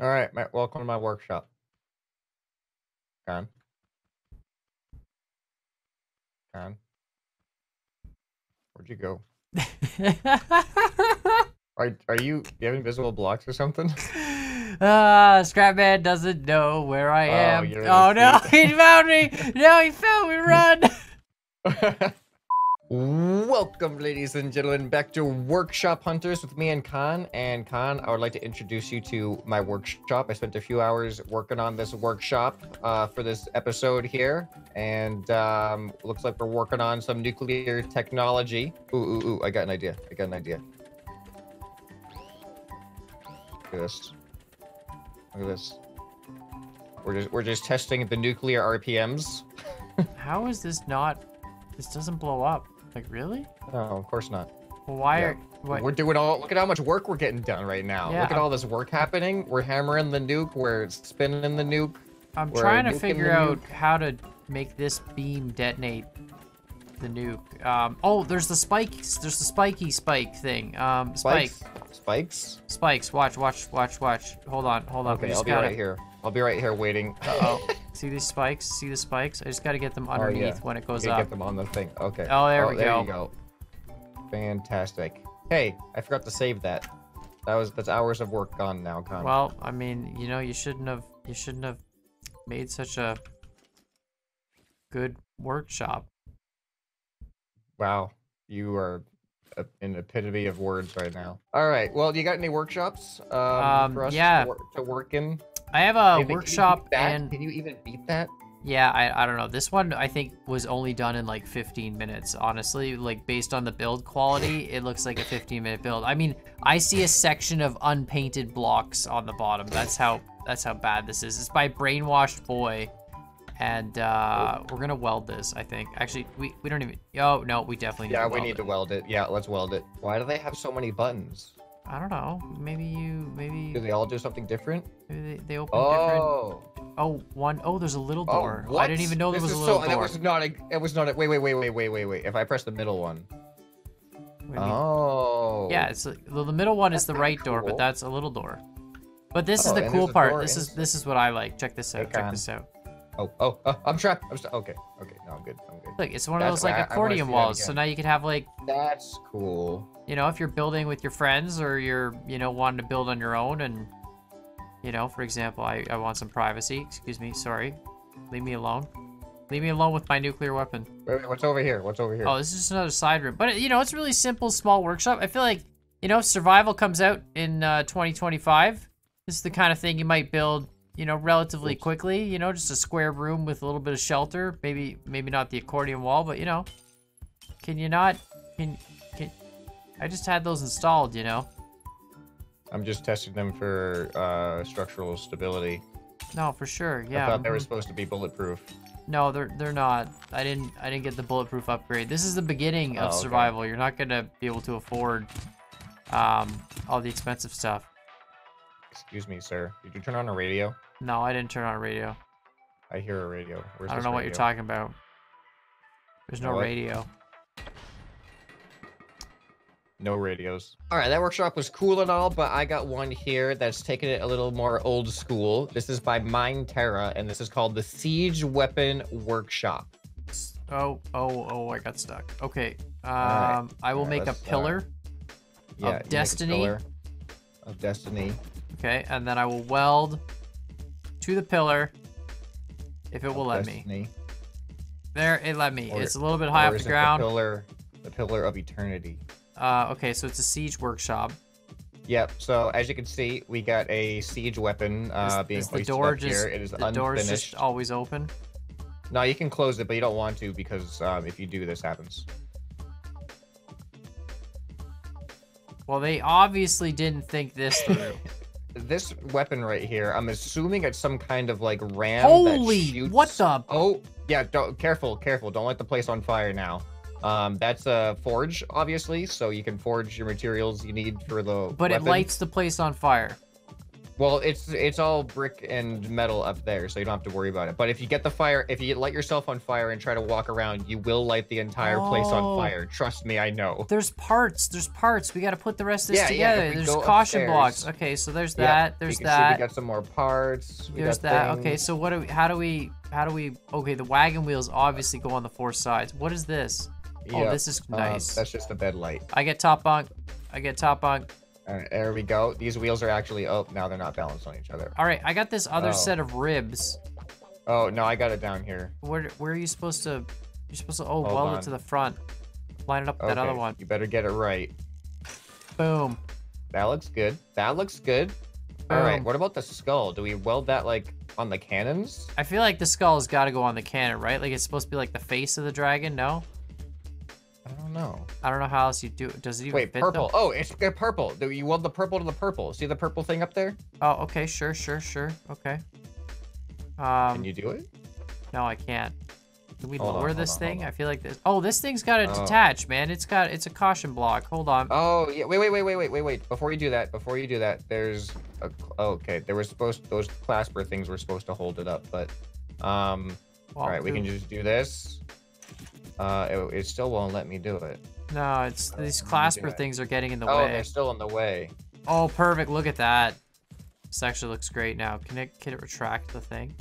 All right, Matt, welcome to my workshop. Kan. Kan. Where'd you go? Are are you, do you have invisible blocks or something? Ah, Scrapman doesn't know where I Oh, am. Oh, no, he found me. No, he found me. Run. Welcome, ladies and gentlemen, back to Workshop Hunters with me and Kan. And Kan, I would like to introduce you to my workshop. I spent a few hours working on this workshop uh, for this episode here, and um, looks like we're working on some nuclear technology. Ooh, ooh, ooh! I got an idea. I got an idea. Look at this. Look at this. We're just we're just testing the nuclear RPMs. How is this not? This doesn't blow up. Like, really? No, of course not. Why Yeah. are. What? We're doing all. Look at how much work we're getting done right now. Yeah, look at I'm- all this work happening. We're hammering the nuke. We're spinning the nuke. I'm trying to figure out how to make this beam detonate the nuke. Um, oh, there's the spikes. There's the spiky spike thing. Um, spike. Spikes. Spikes. Spikes. Watch, watch, watch, watch. Hold on, hold on. Okay, I'll be right here. I'll be right here waiting. Uh-oh. See these spikes? See the spikes? I just gotta get them underneath Oh, yeah. when it goes up. Get them on the thing. Okay. Oh, there we there go. you go. Fantastic. Hey, I forgot to save that. That was that's hours of work gone now, Kan. Well, I mean, you know, you shouldn't have you shouldn't have made such a good workshop. Wow, you are a, an epitome of words right now. All right. Well, you got any workshops um, Um, for us yeah. to, work, to work in? I have a but can workshop and can you even beat that? yeah, I, I don't know. This one I think was only done in like 15 minutes, honestly. Like based on the build quality, it looks like a 15 minute build. I mean, I see a section of unpainted blocks on the bottom. That's how that's how bad this is. It's by Brainwashed Boy. And uh, we're gonna weld this, I think. Actually, we, we don't even. Oh no, we definitely need Yeah, we need it. to weld it. Yeah, let's weld it. Why do they have so many buttons? I don't know. Maybe you. maybe... Do they all do something different? maybe they, they open different. Oh. Oh, one oh there's a little door. Oh, door. I what? didn't even know there This was a little so, That was not a. It was not a. Wait, wait, wait, wait, wait, wait, wait. If I press the middle one. What do you mean? Oh. Yeah, it's well, the middle one is the right kinda door, but that's a little door. But this Oh, is the cool part. This is this is what I like. Check this out. Hey, Check this out. Oh, oh, oh, I'm trapped. I'm st- okay, okay. No, I'm good. I'm good. Look, it's one of That's those like I- I accordion walls. So now you can have like, That's cool. You know, if you're building with your friends or you're, you know, wanting to build on your own and, you know, for example, I, I want some privacy. Excuse me. Sorry. Leave me alone. Leave me alone with my nuclear weapon. Wait, wait, what's over here? What's over here? Oh, this is just another side room. But, you know, it's a really simple, small workshop. I feel like, you know, survival comes out in uh, 2025. This is the kind of thing you might build, you know, relatively Oops. quickly. You know, just a square room with a little bit of shelter. Maybe, maybe not the accordion wall, but, you know, can you not, can, I just had those installed, you know? I'm just testing them for uh, structural stability. No, for sure. Yeah. I thought they were mhm. supposed to be bulletproof. No, they're they're not. I didn't I didn't get the bulletproof upgrade. This is the beginning of Oh, okay. survival. You're not gonna be able to afford um all the expensive stuff. Excuse me, sir. Did you turn on a radio? No, I didn't turn on a radio. I hear a radio. Where's I don't know what you're talking about. There's no what? radio. No radios. All right, that workshop was cool and all, but I got one here that's taking it a little more old school. This is by Mind Terra, and this is called the Siege Weapon Workshop. Oh, oh, oh, I got stuck. Okay. Um right. I will All right, make a uh, pillar. Yeah, make a Destiny? pillar Of Destiny. Okay, and then I will weld to the pillar if it will of let me. There, it let me. Or- it's a little bit high Or off the ground. The pillar, the pillar of eternity. Uh, okay, so it's a siege workshop. Yep. So as you can see, we got a siege weapon uh, Is- being is hoisted up just here. It is the door is just always open? No, you can close it, but you don't want to because um, if you do, this happens. Well, they obviously didn't think this through. This weapon right here, I'm assuming it's some kind of like ram. Holy, that shoots... what the? Oh, yeah. Don't careful, careful. Don't let the place on fire now. Um, that's a forge, obviously, so you can forge your materials you need for the. But it lights the place on fire. Well, it's it's all brick and metal up there, so you don't have to worry about it. But if you get the fire, if you light yourself on fire and try to walk around, you will light the entire place on Oh. fire. Trust me, I know. There's parts. There's parts. We got to put the rest of this Yeah, yeah, together. we there's caution upstairs- blocks. Okay, so there's Yeah, that. you There's See we that. got some more parts. There's that. Okay, so what do we? How do we? How do we? Okay, the wagon wheels obviously go on the four sides. What is this? Oh, this is um, nice. that's just a bed light. I get top bunk. I get top bunk. All right, there we go. These wheels are actually. Oh, now they're not balanced on each other. All right, I got this other Oh. set of ribs. Oh no, I got it down here. Where where are you supposed to? You're supposed to oh Hold weld on. it to the front. Line it up with that other one. You better get it right. Boom. That looks good. That looks good. All right. What about the skull? Do we weld that like on the cannons? I feel like the skull's got to go on the cannon, right? Like it's supposed to be like the face of the dragon. No, I don't know. I don't know how else you do. it. Does it even Wait, fit purple. Oh, it's purple. Do you weld the purple to the purple? See the purple thing up there? Oh, okay, sure, sure, sure. Okay. Um, Can you do it? no, I can't. Can we Hold lower hold this on, thing? I feel like this. Oh, this thing's got to Oh. detach, man. It's got. It's a caution block. Hold on. Oh yeah. Wait, wait, wait, wait, wait, wait, wait. Before you do that, before you do that, there's a. Oh, okay. There was supposed those clasper things were supposed to hold it up, but um. Well, all right, we can just do this. Uh, it, it still won't let me do it. No, it's these let me do clasper things are getting in the oh, way. they're still in the way. Oh, perfect. Look at that. This actually looks great now. Can it can it retract the thing?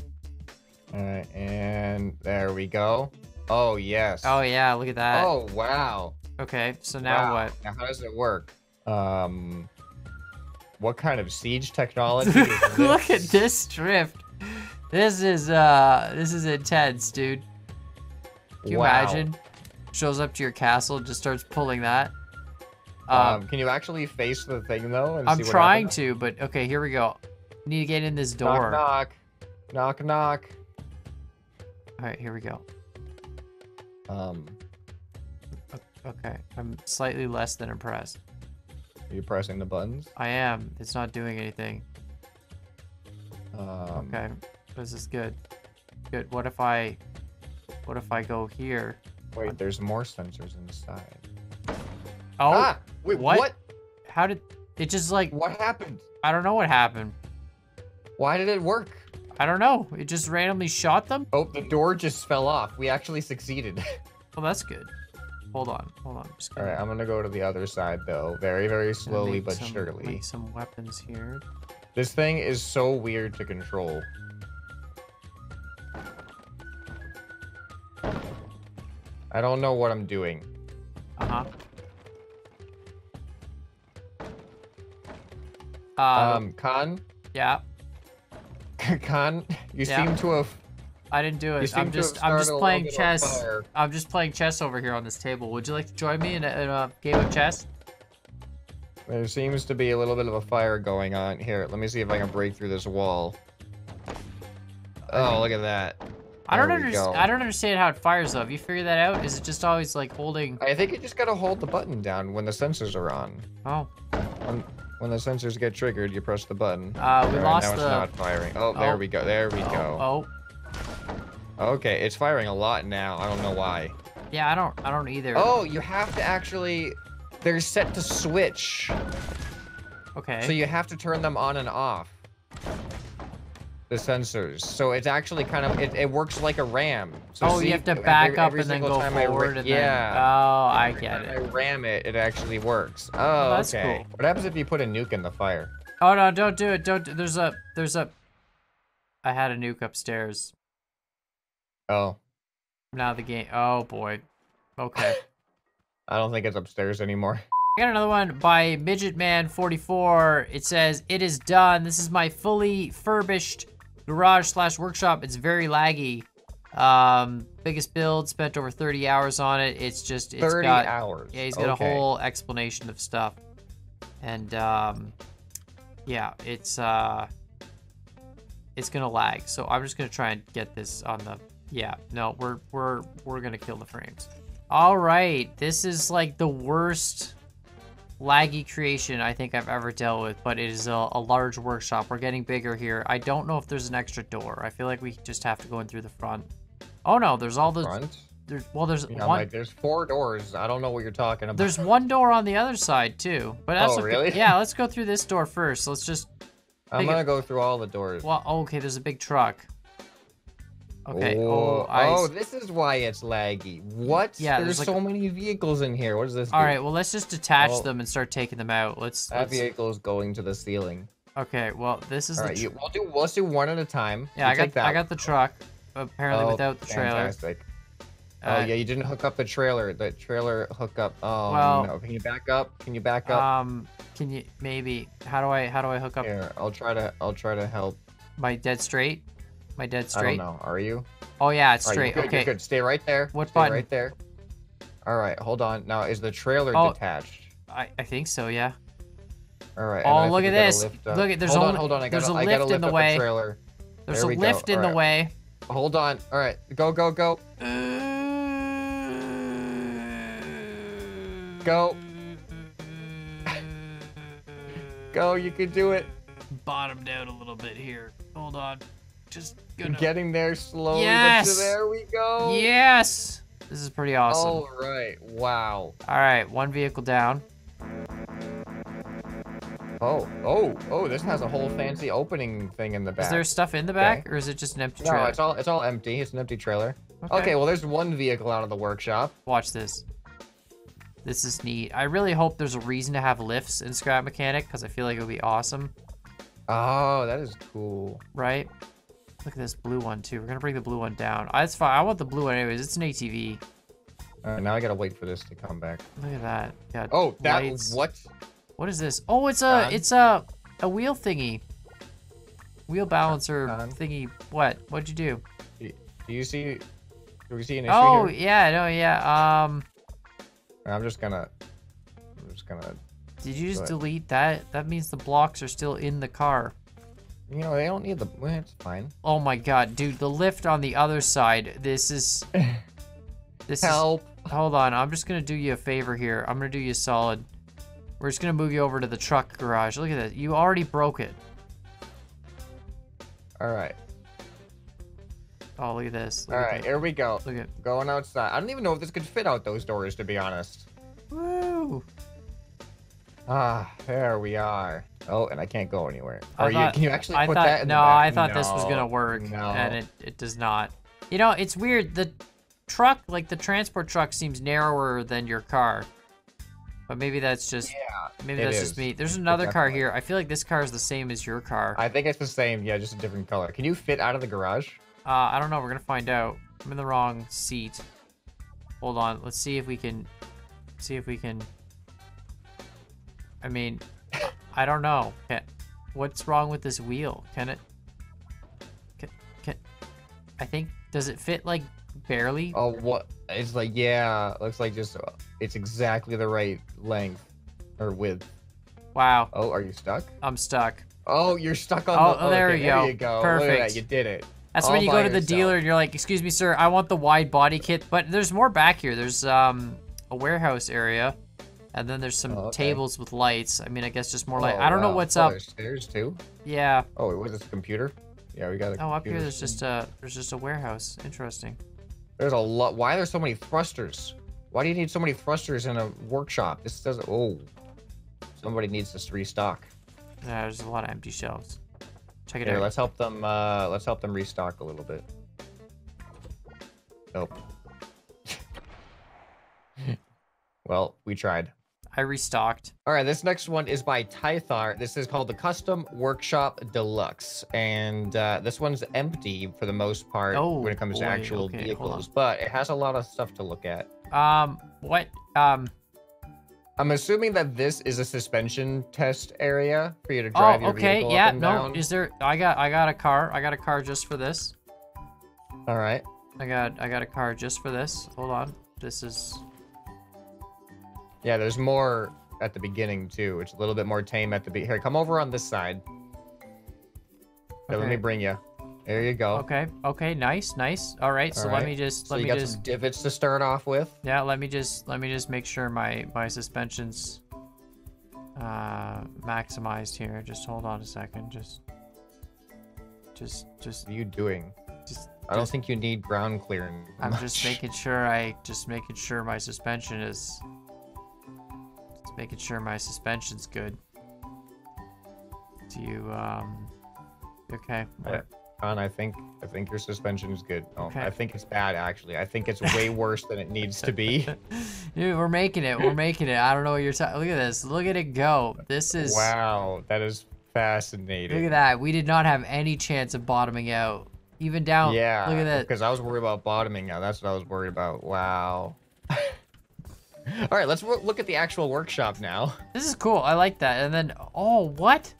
All right, and there we go. Oh yes. Oh yeah, look at that. Oh wow. Okay, so now Wow. what? Now how does it work? Um, what kind of siege technology? is look at this drift. This is uh this is intense, dude. Can you Wow. imagine? Shows up to your castle, just starts pulling that. Um, Um, can you actually face the thing though? And I'm trying happens? to, but okay, here we go. Need to get in this door. Knock knock, knock knock. All right, here we go. Um, Okay, I'm slightly less than impressed. are you pressing the buttons? I am. It's not doing anything. Um, Okay, this is good. Good. What if I, what if I go here? Wait, there's more sensors inside. Oh, ah, wait, what? what? how did it just like? What happened? I don't know what happened. Why did it work? I don't know. It just randomly shot them. Oh, the door just fell off. We actually succeeded. Well, that's good. Hold on, hold on. I'm All I'm gonna go to the other side though, very, very slowly but some- surely. Make some weapons here. This thing is so weird to control. I don't know what I'm doing. Uh huh. Um, Um, Kan, yeah, Kan, you Yeah. seem to have. I didn't do it. I'm just, I'm just playing little bit on chess. I'm just playing chess over here on this table. Would you like to join me in a, in a game of chess? There seems to be a little bit of a fire going on here. Let me see if I can break through this wall. Oh, look at that. I don't understand. I don't understand how it fires though. Have you figured that out? Is it just always like holding? I think you just gotta hold the button down when the sensors are on. Oh, When, when the sensors get triggered, you press the button. Uh, we Alright, lost now it's not firing. Oh, there Oh. we go. There we oh, go. oh, Okay, it's firing a lot now. I don't know why. yeah. I don't. I don't either. Oh, you have to actually. They're set to switch, Okay. so you have to turn them on and off. The sensors. So it's actually kind of it, it works like a RAM. So oh, see, you have to every- back up every and then go time I forward and yeah. then. Oh, I Every get it. I ram it, it actually works. Oh, that's oh, okay. cool. What happens if you put a nuke in the fire? Oh no! Don't do it! Don't. Do, there's a. There's a. I had a nuke upstairs. Oh, Now the game. Oh boy. Okay. I don't think it's upstairs anymore. I got another one by Midget Man 44. It says, "It is done. This is my fully furbished garage slash workshop. It's very laggy. Um, biggest build. Spent over 30 hours on it. It's just it's 30 got hours. yeah. He's got Okay. a whole explanation of stuff, and um, yeah, it's uh, it's gonna lag. So I'm just gonna try and get this on the yeah. No, we're we're we're gonna kill the frames. All right, this is like the worst laggy creation I think I've ever dealt with, but it is a, a large workshop. We're getting bigger here. I don't know if there's an extra door. I feel like we just have to go in through the front. Oh no, there's all the Front? there's well there's Yeah, one like, there's four doors. I don't know what you're talking about. there's one door on the other side too. But that's Oh, okay. really? Yeah, let's go through this door first. Let's just I'm gonna go through all the doors. Well, okay, there's a big truck. Okay. Oh, Oh, I. oh, this is why it's laggy. What? Yeah, there's, there's like so many vehicles in here. What does this? All do? right. Well, let's just detach Oh. them and start taking them out. Let's. That let's vehicle is going to the ceiling. okay. Well, this is All the. right, you, we'll do. Let's do one at a time. yeah, You I got. I got the truck. Apparently, Oh, without the trailer. Fantastic. Oh Uh, yeah, you didn't hook up the trailer. The trailer hookup. Oh Well- no. Can you back up? Can you back up? Um. Can you maybe? How do I? How do I hook up Here, I'll try to. I'll try to help. my dead straight? My dead I straight. don't know. Are you? Oh yeah, it's straight. good, okay. good. Stay right there. What Stay button? Right there. All right. Hold on. Now, is the trailer Oh. detached? I, I think so. Yeah. All right. Oh, look at this. Look at- there's hold on, hold on. I gotta, a I gotta lift in the way. trailer. There's There a lift in the way. Hold on. All right. Go, go, go. Go. Go. You can do it. Bottom down a little bit here. Hold on. Just gonna. getting there slowly. Yes! There we go. Yes. This is pretty awesome. All right. Wow. All right, one vehicle down. Oh, oh, oh! This has a whole fancy opening thing in the back. Is there stuff in the back, or is it just an empty trailer? No, it's all it's all empty. It's an empty trailer. Okay. well, there's one vehicle out of the workshop. Watch this. This is neat. I really hope there's a reason to have lifts in Scrap Mechanic because I feel like it would be awesome, Oh, that is cool. right? Look at this blue one too. We're gonna bring the blue one down. That's fine. I want the blue one anyways. It's an ATV. All right, now I gotta wait for this to come back. Look at that. Yeah. Oh, that lights. what? What is this? Oh, it's a Kan? it's a a wheel thingy. Wheel balancer Kan? thingy. What? What'd you do? Do you see? Do we see an issue Oh here? yeah, no, yeah. Um, I'm just gonna. I'm just gonna. did you just delete that? That means the blocks are still in the car. You know, they don't need the. Eh, it's fine. Oh my god, dude, the lift on the other side. This is this Help! is Hold on, I'm just going to do you a favor here. I'm going to do you a solid. We're just going to move you over to the truck garage. Look at that. You already broke it. All right. Oh, look at this. Look All at right. that. Here we go. Look at Going outside. I don't even know if this could fit out those doors, to be honest. Woo! Ah, there we are. Oh, and I can't go anywhere. Are Or you? Can you actually I put thought that in no? I thought this was gonna work, No. and it it does not. You know, it's weird. The truck, like the transport truck, seems narrower than your car. But maybe that's just Yeah. maybe that's is. just me. There's another car here. I feel like this car is the same as your car. I think it's the same. Yeah, just a different color. Can you fit out of the garage? Uh, I don't know. We're gonna find out. I'm in the wrong seat. Hold on. Let's see if we can. See if we can. I mean, I don't know. Can, what's wrong with this wheel? Can it? Can, can I think does it fit like barely? Oh, what? It's like yeah. Looks like just it's exactly the right length or width. Wow, Oh, are you stuck? I'm stuck. Oh, you're stuck on Oh, the. oh, there okay, we There go. you go. Look at that, Perfect. You did it. That's All when you go to the yourself. dealer and you're like, "Excuse me, sir, I want the wide body kit." But there's more back here. There's um a warehouse area, and then there's some Oh, okay. tables with lights. I mean, I guess just more light. Oh, I don't know what's Oh, up. There's stairs too. Yeah. Oh, wait, was this? A computer? Yeah, we got a Oh, up here there's just a there's just a warehouse. Interesting. There's a lot. Why are there so many thrusters? Why do you need so many thrusters in a workshop? This doesn't. Oh, somebody needs this restock. Yeah, there's a lot of empty shelves. Check it Here, out. let's help them. Uh, let's help them restock a little bit. Nope. well, we tried. I restocked. All right, this next one is by Tythar. This is called the Custom Workshop Deluxe, and uh, this one's empty for the most part Oh, when it comes to actual Okay, vehicles, but it has a lot of stuff to look at. Um, what? Um. I'm assuming that this is a suspension test area for you to drive Oh, your okay. vehicle Yeah. up and No. down. Is there? I got. I got a car. I got a car just for this. All right. I got. I got a car just for this. Hold on. This is. Yeah, there's more at the beginning too. It's a little bit more tame at the be Here, come over on this side. Here, let me bring you. There you go. Okay. Okay. Nice. Nice. All right. So All let me just. So Let you me got just. some divots to start off with. Yeah. Let me just. Let me just make sure my my suspensions. Uh, maximized here. Just hold on a second. Just. Just. Just. What are you doing? Just. I don't just- think you need ground clearing. I'm just making sure I just making sure my suspension is just making sure my suspension's good. do you, um, okay. Yeah. Kan, I think I think your suspension is good. Oh, Okay. I think it's bad actually. I think it's way worse than it needs to be. Dude, we're making it. We're making it. I don't know what you're talking. Look at this. Look at it go. This is. Wow, that is fascinating. Look at that. We did not have any chance of bottoming out. Even down. Yeah. Look at that. Because I was worried about bottoming out. That's what I was worried about. Wow. All right, let's look at the actual workshop now. This is cool. I like that. And then, oh, what?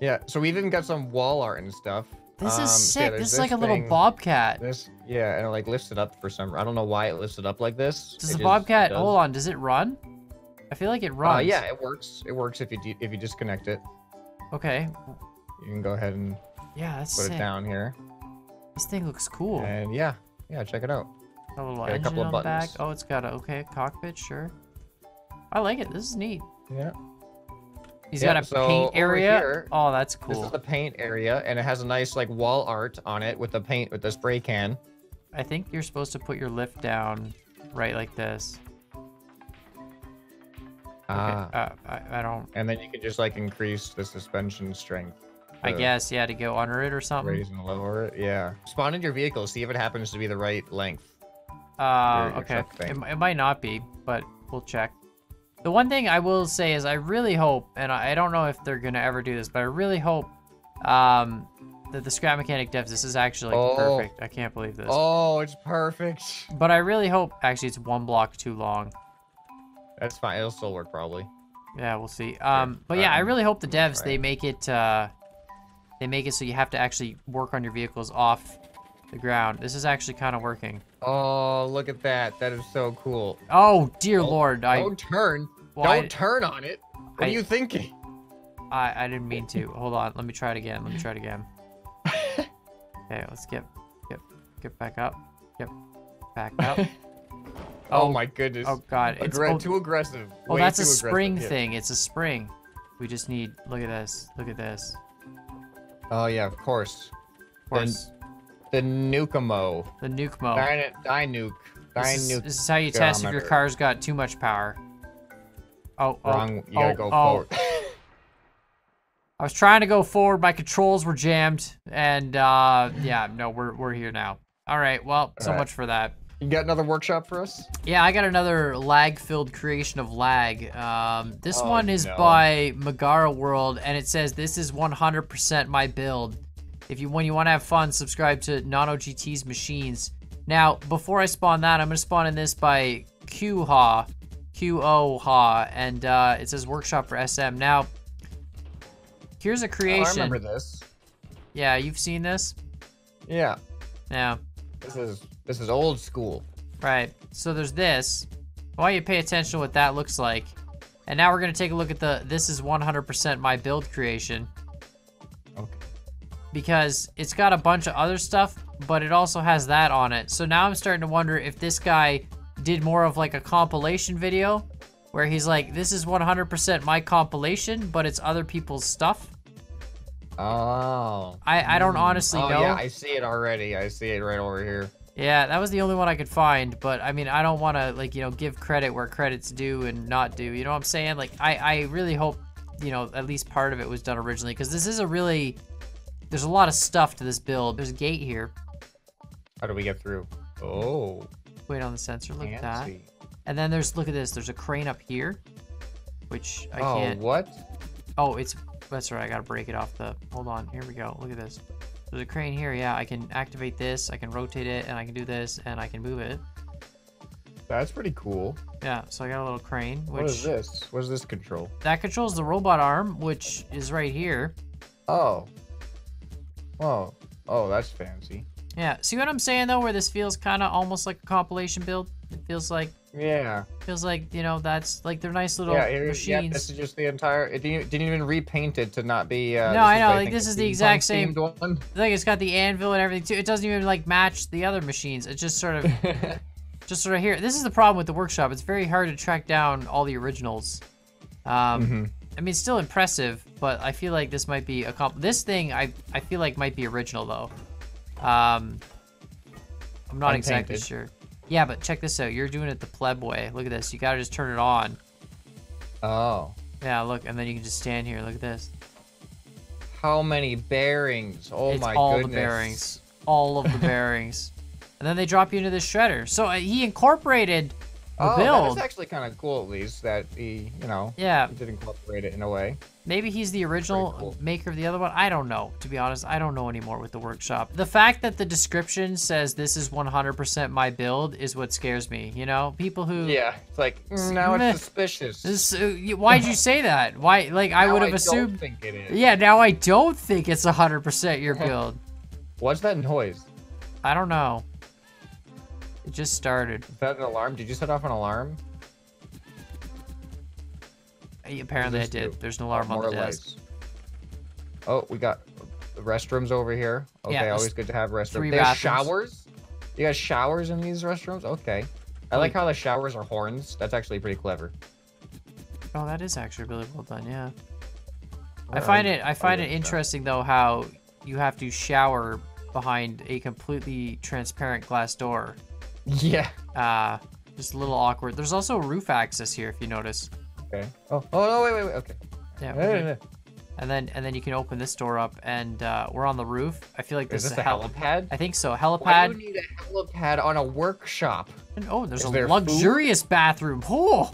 Yeah, so we even got some wall art and stuff. This Um, is yeah, sick. there's this is like a little bobcat. This, yeah, and it like lifts it up for some. I don't know why it lifts it up like this. Does It the just bobcat? does. Hold on. Does it run? I feel like it Uh, runs. yeah, it works. It works if you if you disconnect it. Okay. You can go ahead and Yeah, that's put sick. it down here. This thing looks cool. And yeah, yeah, check it out. Got a little got a engine couple of on the back. Oh, it's got a okay cockpit. Sure. I like it. This is neat. Yeah. He's Yeah, got a so paint area. here, oh, that's cool. This is the paint area, and it has a nice like wall art on it with the paint with the spray can. I think you're supposed to put your lift down right like this. Ah. Uh, I, I don't. And then you can just like increase the suspension strength. I guess yeah to go under it or something. Raise and lower it. Yeah. Spawn in your vehicle. See if it happens to be the right length. Uh, okay. It, it might not be, but we'll check. The one thing I will say is I really hope, and I I don't know if they're gonna ever do this, but I really hope um, that the scrap mechanic devs, this is actually Oh. perfect. I can't believe this. Oh, it's perfect. But I really hope, actually, it's one block too long. That's fine. It'll still work probably. Yeah, we'll see. Um, but yeah, I um, really hope the devs they make it uh, they make it so you have to actually work on your vehicles off the ground. This is actually kind of working. Oh, look at that. That is so cool. Oh dear Don't- lord, I Don't turn. well, don't I, turn on it. What I- are you thinking? I I didn't mean to. Hold on, let me try it again. Let me try it again. Okay, let's get get get back up. Get back up. Oh, oh, my goodness. Oh god, it's Aggra- oh, too aggressive. oh, Way that's a aggressive. spring Yeah. thing. It's a spring. We just need. Look at this. Look at this. Oh yeah, of course. Of course, The Nukemo. the nuke mode. Dyna- Dynuke. This is, this is how you test if your car's got too much power. Oh, oh, Wrong. You gotta oh, go oh. forward. I was trying to go forward, my controls were jammed, and uh, yeah, no, we're we're here now. All right, well, so Alright. much for that. you got another workshop for us? Yeah, I got another lag-filled creation of lag. Um, this Oh, one is no. by Megara World, and it says this is 100% my build. If you when you want to have fun, subscribe to Nano GT's machines. Now, before I spawn that, I'm gonna spawn in this by QHA, QO Ha, and uh, it says workshop for SM. Now, here's a Oh, I creation. remember this. Yeah, you've seen this. Yeah. Yeah. This is this is old school. Right. So there's this. I want you to pay attention to what that looks like. And now we're going to take a look at the this is 100% my build creation. Because it's got a bunch of other stuff, but it also has that on it. So now I'm starting to wonder if this guy did more of like a compilation video where he's like, this is 100% my compilation, but it's other people's stuff. Oh. I, I don't honestly oh know. yeah, I see it already. I see it right over here. Yeah, that was the only one I could find, but I mean, I don't want to like, you know, give credit where credit's due and not due. You know what I'm saying? Like I I really hope, you know, at least part of it was done originally cuz this is a really there's a lot of stuff to this build. There's a gate here. How do we get through? Oh, Wait on the sensor. Look at that. And then there's look at this. There's a crane up here, which I oh, can't. Oh, what? Oh, it's that's right. I got to break it off the Hold on. Here we go. Look at this. There's a crane here. Yeah, I can activate this. I can rotate it and I can do this and I can move it. That's pretty cool. Yeah, so I got a little crane which What is this? What does this control? That controls the robot arm, which is right here. Oh. Oh. Oh, that's fancy. Yeah, see what I'm saying though, where this feels kind of almost like a compilation build. It feels like Yeah. feels like you know that's like they're nice little yeah, here, yeah, machines. this is just the entire. It didn't, didn't even repaint it to not be. Uh, No, I is, know, like, think, this is the exact same- one. like it's got the anvil and everything too. It doesn't even like match the other machines. It's just sort of just sort of here. This is the problem with the workshop. It's very hard to track down all the originals. Um, Mhm. I mean, it's still impressive, but I feel like this might be a comp. This thing, I I feel like might be original though. Um, I'm not exactly sure. Yeah, but check this out. You're doing it the pleb way. Look at this. You gotta just turn it on. Oh. Yeah, look, and then you can just stand here. Look at this. how many bearings? Oh it's my all goodness. the bearings. All of the bearings. And then they drop you into the shredder. So uh, he incorporated oh, that build. is actually kind of cool, at least that he, you know, Yeah, he did incorporate it in a way. maybe he's the original cool. maker of the other one. I don't know. To be honest, I don't know anymore with the workshop. The fact that the description says this is 100% my build is what scares me. You know, people who Yeah, it's like mm, now it's suspicious. This, uh, why'd you say that? Why? Like I would have don't assumed. think it is. Yeah, now I don't think it's 100% your build. What's that noise? I don't know. It just started. Is that an alarm? Did you set off an alarm? Uh, Apparently I did. There's an alarm on the desk. Oh, we got restrooms over here. Okay, Yeah, always good to have restrooms. They have showers. You got showers in these restrooms? Okay. I like how the showers are horns. That's actually pretty clever. Oh, that is actually really well done. Yeah. I find it. I find it interesting though how you have to shower behind a completely transparent glass door. Yeah. Uh, just a little awkward. There's also roof access here if you notice. Okay. Oh, oh no, wait, wait, wait. Okay. Yeah. No, no, okay. no. And then and then you can open this door up and uh, we're on the roof. I feel like this Is is, this a a hel- helipad? I think so. Why Helipad. do you need a helipad on a workshop? And- oh, there's Is a there food? luxurious bathroom. Oh,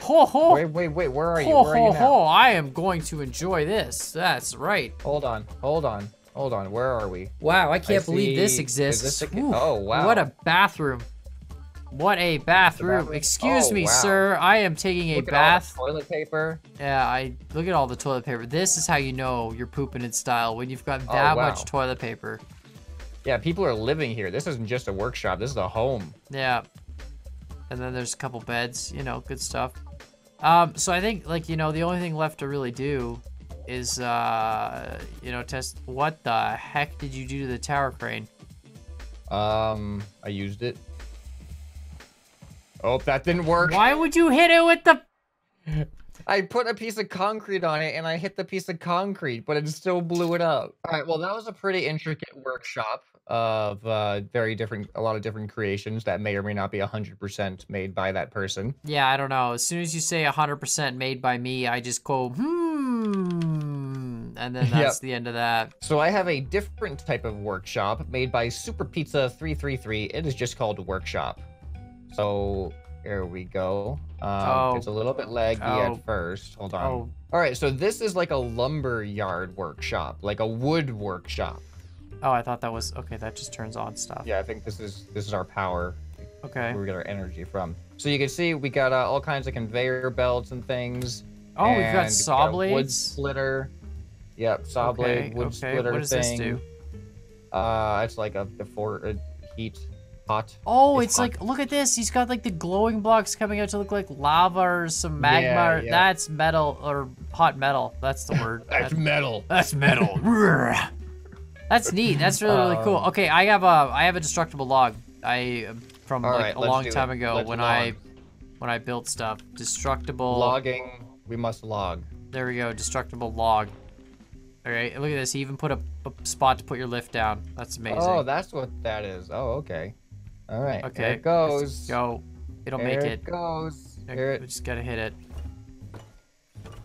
ho ho. Wait, wait, wait. Where are you? Ho Where are you now? ho! I am going to enjoy this. That's right. Hold on, hold on, hold on. Where are we? Wow, I can't believe see- this exists. this a- Ooh, oh, wow. What a bathroom. What a bathroom. bathroom? Excuse Oh, me, wow. sir. I am taking a Look at all the bath. toilet paper. Yeah, I look at all the toilet paper. This is how you know you're pooping in style when you've got Oh, that wow. much toilet paper. Yeah, people are living here. This isn't just a workshop. This is a home. Yeah. And then there's a couple beds, you know, good stuff. Um, so I think like, you know, the only thing left to really do is uh, you know, test what the heck did you do to the tower crane? Um, I used it. Oh, that didn't work. Why would you hit it with the I put a piece of concrete on it and I hit the piece of concrete, but it still blew it up. All right, well, that was a pretty intricate workshop of uh, very different, a lot of different creations that may or may not be 100% made by that person. Yeah, I don't know. As soon as you say 100% made by me, I just go, hmm. And then that's Yep. the end of that. So I have a different type of workshop made by Super Pizza 333. It is just called Workshop. So there we go. Um, Oh. It's a little bit laggy Oh. at first. Hold on. Oh, All right, so this is like a lumber yard workshop, like a wood workshop. oh, I thought that was okay. That just turns on stuff. Yeah, I think this is this is our power, Okay. where we get our energy from. So you can see we got uh, all kinds of conveyor belts and things. Oh, we've got saw a Wood blades. splitter. Yep, saw Okay, blade, wood okay. splitter What does thing. this do? Uh, it's like a before uh, heat, hot. Oh, It's it's, hot. like look at this. He's got like the glowing blocks coming out to look like lava or some magma. Yeah, or- yeah. That's metal or hot metal. That's the word. That's That- metal. That's metal. That's neat. That's really really cool. Um, Okay, I have a I have a destructible log. I from like right, a long time it. ago Let's when log. I when I built stuff. Destructible. Logging. We must log. There we go. Destructible log. All right, look at this. He even put a, a spot to put your lift down. That's amazing. Oh, that's what that is. Oh, okay. All right. okay. Here it goes. Go. It'll Here make it it. goes. Here We just gotta hit it.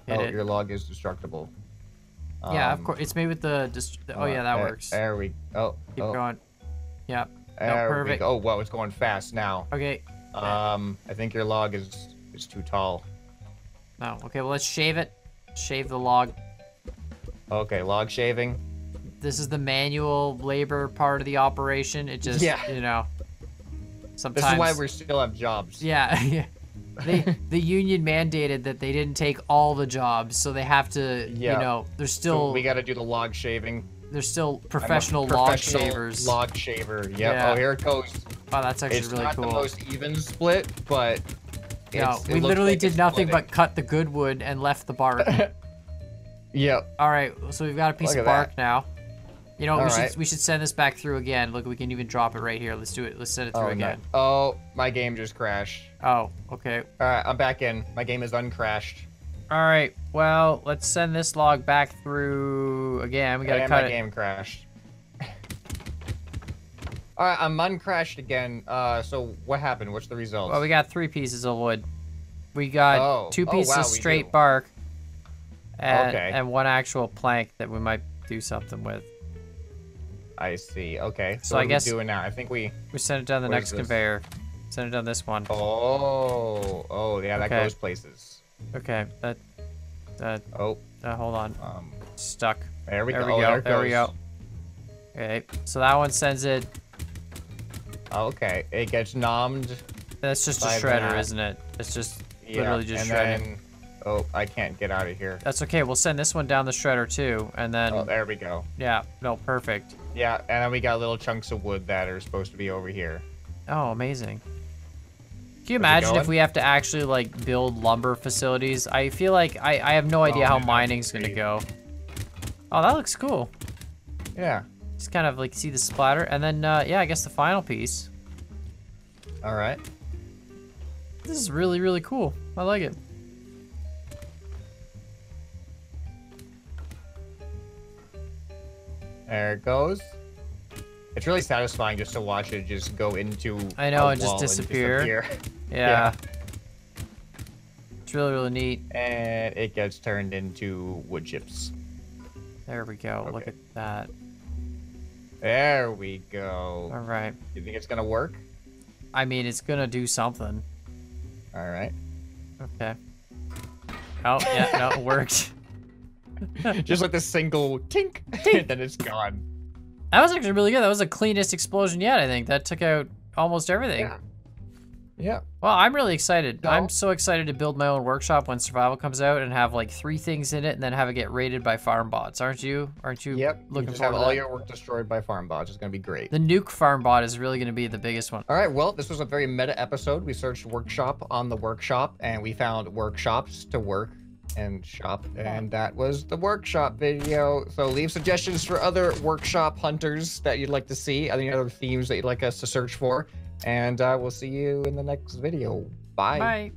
Hit Oh, it. your log is destructible. yeah, of Um, course. It's made with the. Dist- oh uh, yeah, that there- works. There we. Oh. Keep oh, going. Yep. There we perfect. Oh, wow, it's going fast now. Okay. Um, I think your log is is too tall. No. Okay. Well, let's shave it. Shave the log. Okay, log shaving. This is the manual labor part of the operation. It just, Yeah. you know, This sometimes. is why we still have jobs. Yeah, yeah. They, the union mandated that they didn't take all the jobs, so they have to, Yeah. you know, they're So still we got to do the log shaving. they're still I'm professional log shavers. Log shaver. Yep. Yeah. Oh, here it goes. wow, that's actually It's really not the most even split, but no, it's- we literally like did nothing splitting. but cut the good wood and left the bark. Yep. all right, so we've got a piece Look of bark that. now. You know, what, we All should we should send this back through again. Look, we can even drop it right here. Let's do it. Let's send it through Oh, no. again. oh, my game just crashed. Oh, okay. All right, I'm back in. My game is uncrashed. All right. Well, let's send this log back through again. We gotta and cut my it. game crashed. All right, I'm uncrashed again. Uh, so what happened? What's the result? Well, we got three pieces of wood. We got Oh. two Oh, pieces wow, of straight do. bark, and, Okay. and one actual plank that we might do something with. I see. Okay. So, So what I are guess- we doing now? I think we. We send it down the next conveyor. Send it down this one. Oh, oh, yeah, that Okay. goes places. Okay, that, that, Oh, uh, hold on. um, Stuck. there we There go. we Oh, go. there, There we go. Okay, so that one sends it. Okay, it gets nommed. That's just a shredder, that. isn't it? It's just Yeah, literally just and shredding. then, oh, I can't get out of here. That's okay. We'll send this one down the shredder too, and then Oh, there we go. yeah, no, perfect. Yeah, and then we got little chunks of wood that are supposed to be over here. Oh, amazing. Can you imagine if we have to actually like build lumber facilities? I feel like I, I have no idea Oh, how man, mining's gonna go. Oh, that looks cool. Yeah. Just kind of like see the splatter, and then uh, yeah, I guess the final piece. All right. This is really really cool. I like it. There it goes. It's really satisfying just to watch it just go into. I know, and just disappear. disappear. Yeah. Yeah. It's really really neat. and it gets turned into wood chips. There we go. Look at that. There we go. All right. You think it's gonna work? I mean, it's gonna do something. All right. Okay. Oh yeah, no, it worked. just like the single tink, and then it's gone. That was actually really good. That was the cleanest explosion yet. I think that took out almost everything. Yeah. Yeah. Well, I'm really excited. I'm so excited to build my own workshop when Survival comes out and have like three things in it, and then have it get raided by farm bots. Aren't you? Aren't you? Yep. Looking you just forward have to all that? your work destroyed by farm bots. It's gonna be great. The nuke farm bot is really going to be the biggest one. All right. Well, this was a very meta episode. We searched workshop on the workshop, and we found workshops to work and shop, and that was the workshop video. So leave suggestions for other workshop hunters that you'd like to see, any other themes that you'd like us to search for, and uh, we'll see you in the next video. Bye. Bye.